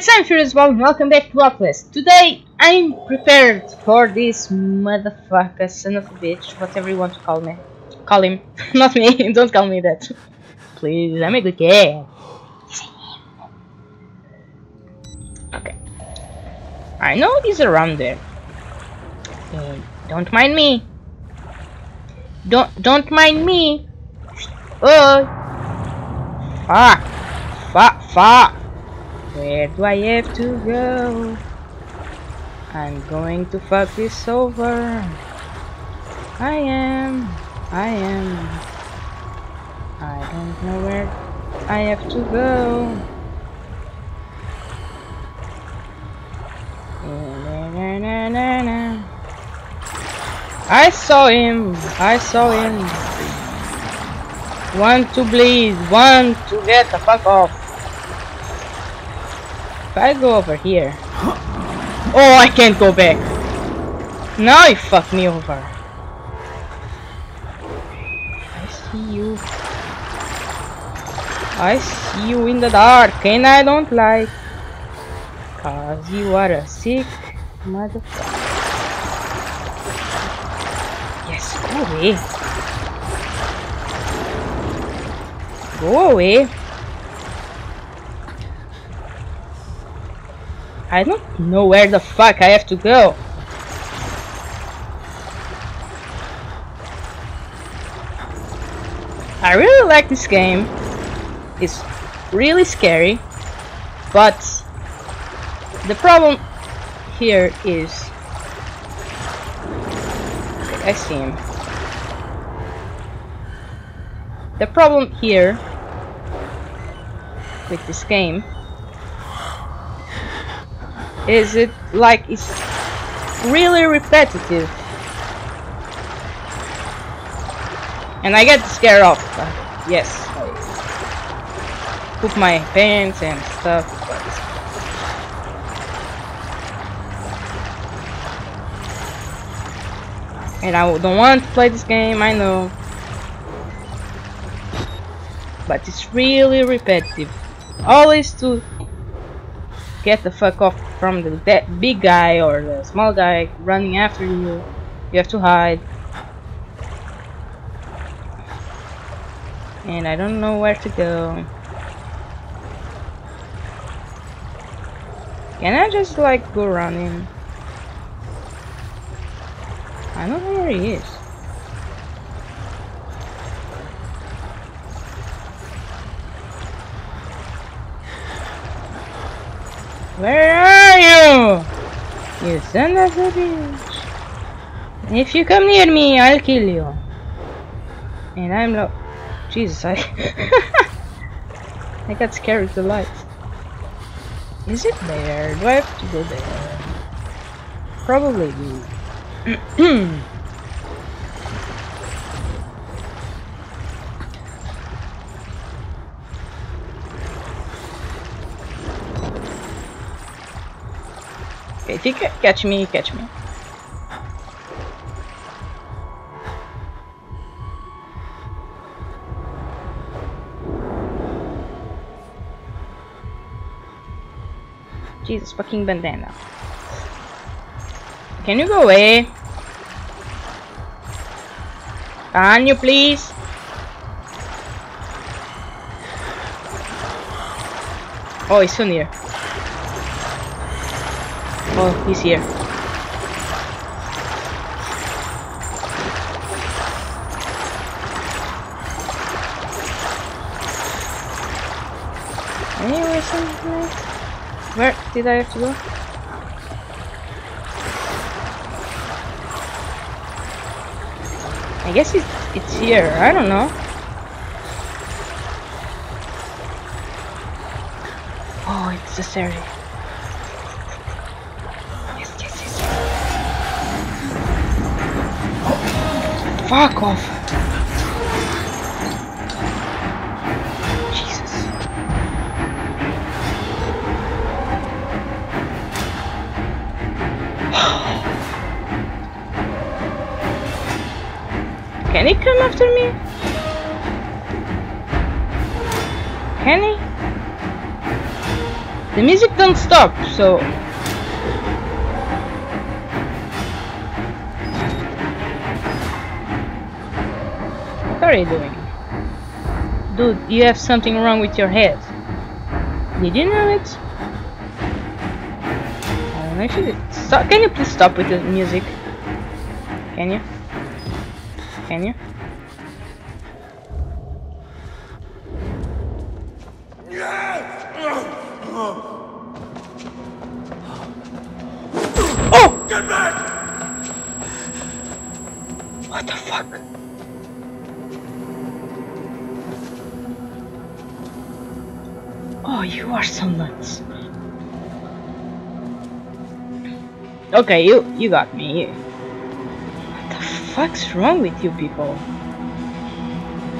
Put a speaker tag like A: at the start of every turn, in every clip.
A: guys, I'm Furious Babo and welcome back to Outlast. Today, I'm prepared for this motherfucker, son of a bitch, whatever you want to call me. Call him, not me, don't call me that. Please, I'm a good kid. Okay. I know he's around there. Uh, don't mind me. Don't, don't mind me. Oh. Fuck. Fuck, fuck. Where do I have to go? I'm going to fuck this over. I am. I am. I don't know where I have to go. I saw him. I saw him. One to bleed. One to get the fuck off. I go over here... Oh, I can't go back! Now you fucked me over. I see you. I see you in the dark and I don't like. Cause you are a sick motherfucker. Yes, go away. Go away. I don't know where the fuck I have to go. I really like this game. It's really scary, but the problem here is I see him. The problem here with this game is it like it's really repetitive? And I get scared off uh, yes. Poop my pants and stuff. And I don't want to play this game I know. But it's really repetitive. Always to get the fuck off from the big guy or the small guy running after you. You have to hide. And I don't know where to go. Can I just like go running? I don't know where he is. Where? You son of a bitch. If you come near me, I'll kill you. And I'm not. Jesus, I. I got scared with the light. Is it there? Do I have to go there? Probably If you catch me, catch me. Jesus fucking bandana. Can you go away? Can you please? Oh, he's so near. Oh, he's here. Anyway, something. Where did I have to go? I guess it's it's here. I don't know. Oh, it's this area. Fuck off. Jesus. Can he come after me? Can he? The music don't stop, so... are you doing? Dude, you have something wrong with your head. Did you know it? I don't know if you did. Stop. Can you please stop with the music? Can you? Can you? Oh!
B: Get back!
A: What the fuck? Oh, you are so nuts. Okay, you you got me. What the fuck's wrong with you people?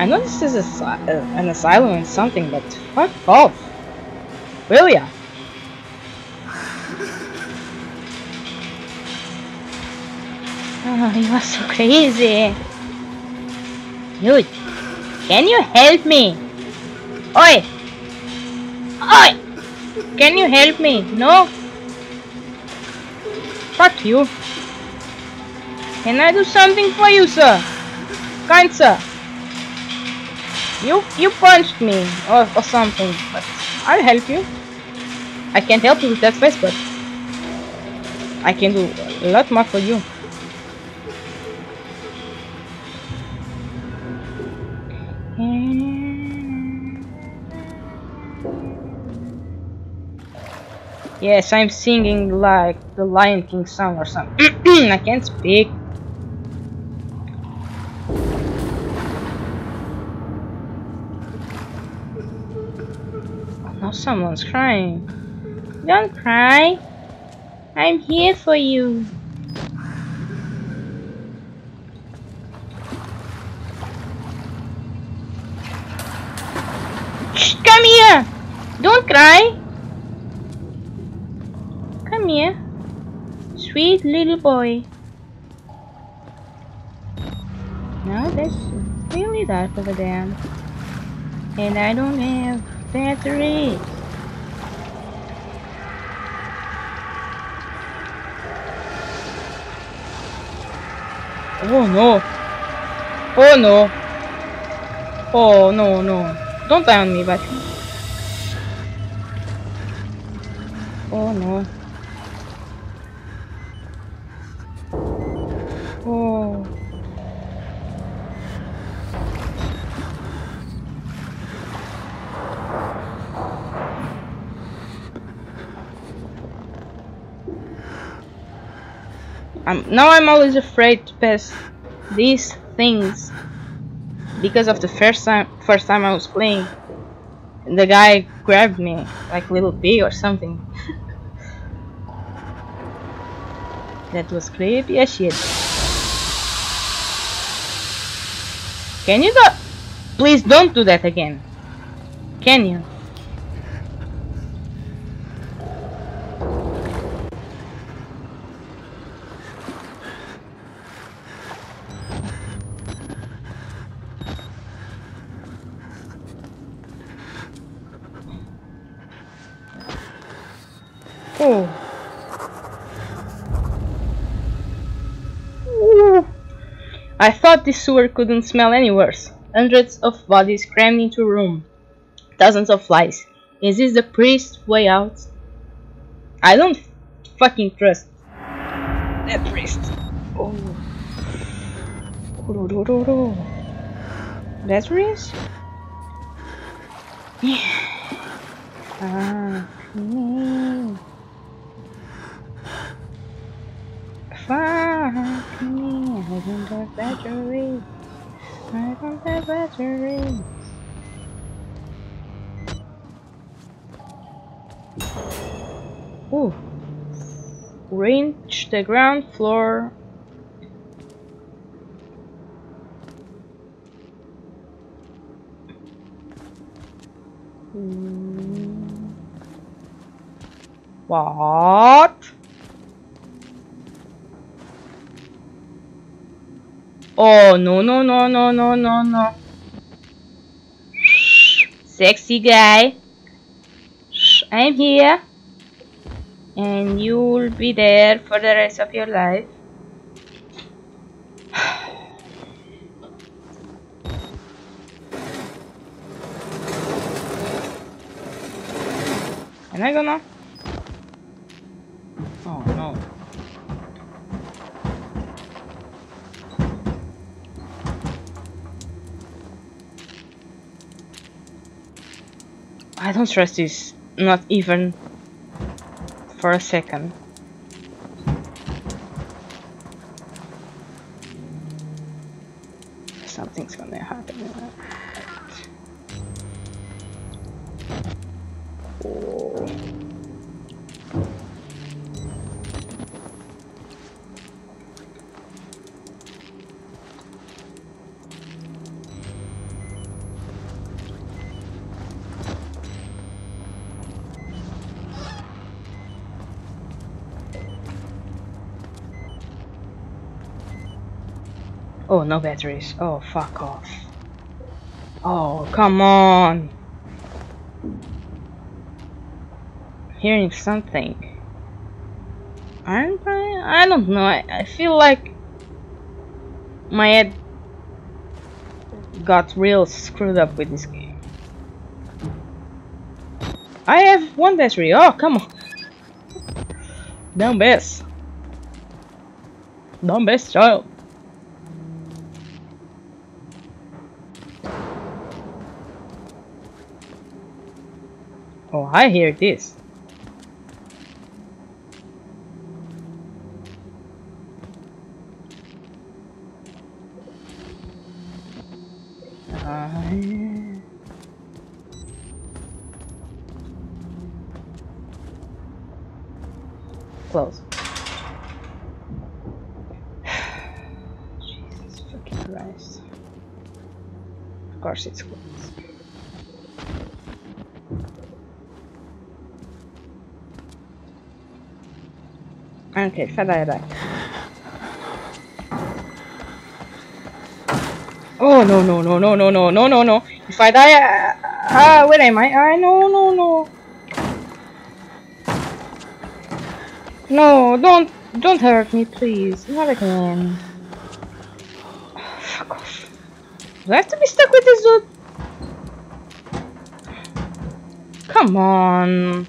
A: I know this is a, uh, an asylum and something, but fuck off. Will ya? Oh, you are so crazy. Dude, can you help me? Oi! Oi! Can you help me? No? Fuck you. Can I do something for you, sir? Kind sir. You you punched me or, or something, but I'll help you. I can't help you with that face, but I can do a lot more for you. Yes, I'm singing like the Lion King song or something. I can't speak. Oh, now someone's crying. Don't cry. I'm here for you. Come here! Don't cry! Come here. Sweet little boy. Now that's really dark over there. And I don't have batteries. Oh no. Oh no. Oh no no. Don't die on me, but Oh no. Now I'm always afraid to pass these things because of the first time first time I was playing. The guy grabbed me like little pig or something. That was creepy as shit. Can you not please don't do that again. Can you Oh. Ooh. I thought this sewer couldn't smell any worse. Hundreds of bodies crammed into a room. Dozens of flies. Is this the priest's way out? I don't fucking trust that priest. Oh. Batteries? Yeah. Ah, me. Fuck me, I don't have batteries. I don't have batteries. Ooh. Reach the ground floor. Hmm. What? Oh, no, no, no, no, no, no, no. Sexy guy. I'm here. and you'll be there for the rest of your life. Am I gonna? Oh no. I don't trust this, not even for a second. Something's gonna happen. Oh. Oh, no batteries. Oh, fuck off. Oh, come on. Hearing something. Aren't I? I don't know. I, I feel like my head got real screwed up with this game. I have one battery. Oh, come on. Dumb best. Dumb best child. Oh, I hear this. Uh, close. Jesus fucking Christ. Of course it's closed. Okay, fed I die. Oh no no no no no no no no no! If I die, ah, uh, where am I? Ah, no no no! No, don't don't hurt me, please. Not again. Oh, fuck off. Do I have to be stuck with this dude? Come on.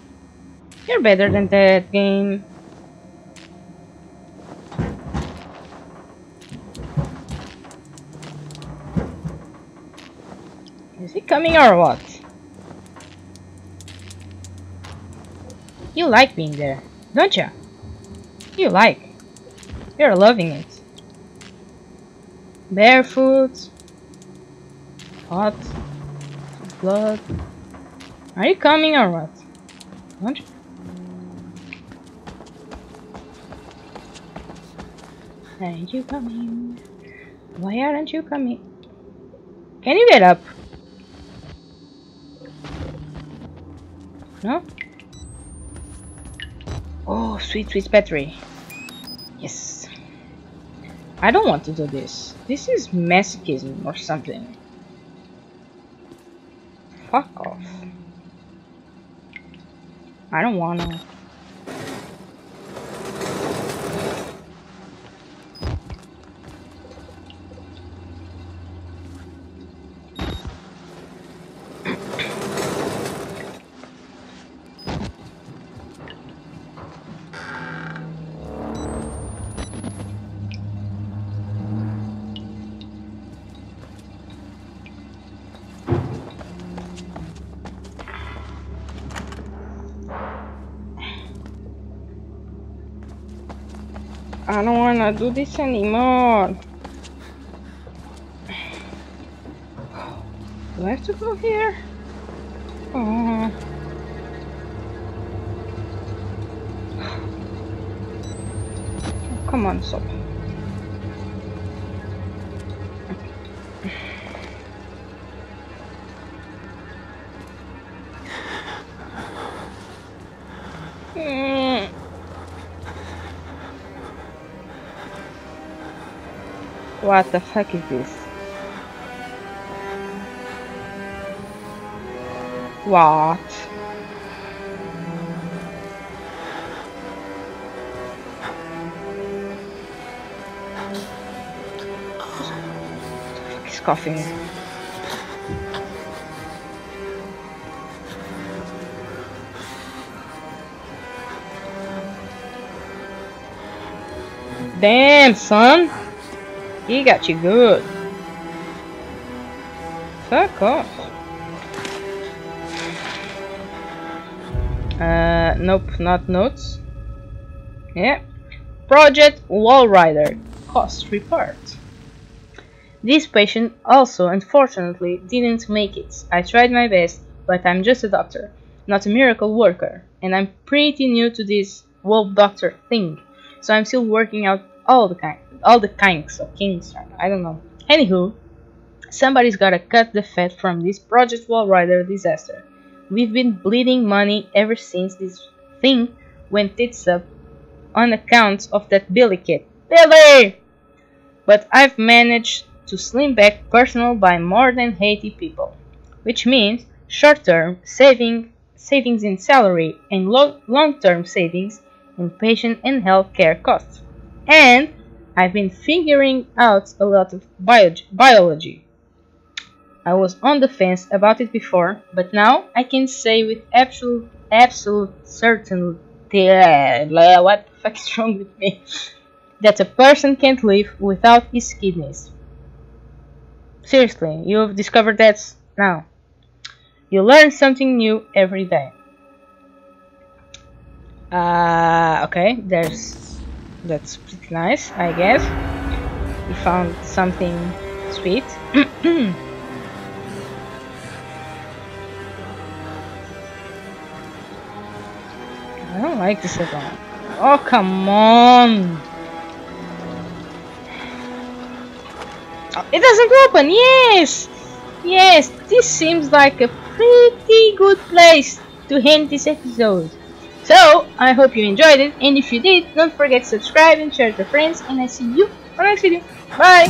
A: You're better than that game. Coming or what? You like being there, don't you? You like. You're loving it. Barefoot. Hot. Blood. Are you coming or what? Don't you? Aren't you coming? Why aren't you coming? Can you get up? No? Oh, sweet, sweet battery. Yes. I don't want to do this. This is masochism or something. Fuck off. I don't wanna. I don't wanna do this anymore. Do I have to go here? Oh. Come on, stop. What the fuck is this? What? He's coughing. Damn, son. He got you good. Fuck off. Uh, nope, not notes. Yeah. Project Walrider. Cost report. This patient also unfortunately didn't make it. I tried my best, but I'm just a doctor, not a miracle worker, and I'm pretty new to this wolf doctor thing so I'm still working out all the kind, all the kinks of kings. I don't know. Anywho, somebody's gotta cut the fat from this Project Walrider disaster. We've been bleeding money ever since this thing went tits up on account of that Billy kid. Billy! But I've managed to slim back personal by more than 80 people, which means short-term saving, savings in salary and long-term savings in patient and healthcare costs. And I've been figuring out a lot of bio biology. I was on the fence about it before, but now I can say with absolute, absolute certainty, what the fuck is wrong with me, that a person can't live without his kidneys. Seriously, you've discovered that now. You learn something new every day. Uh, okay, there's that's pretty nice, I guess. We found something sweet. I don't like this at all. Oh, come on! Oh, it doesn't open! Yes! Yes, this seems like a pretty good place to end this episode. So, I hope you enjoyed it, and if you did, don't forget to subscribe and share to friends, and I see you on the next video. Bye!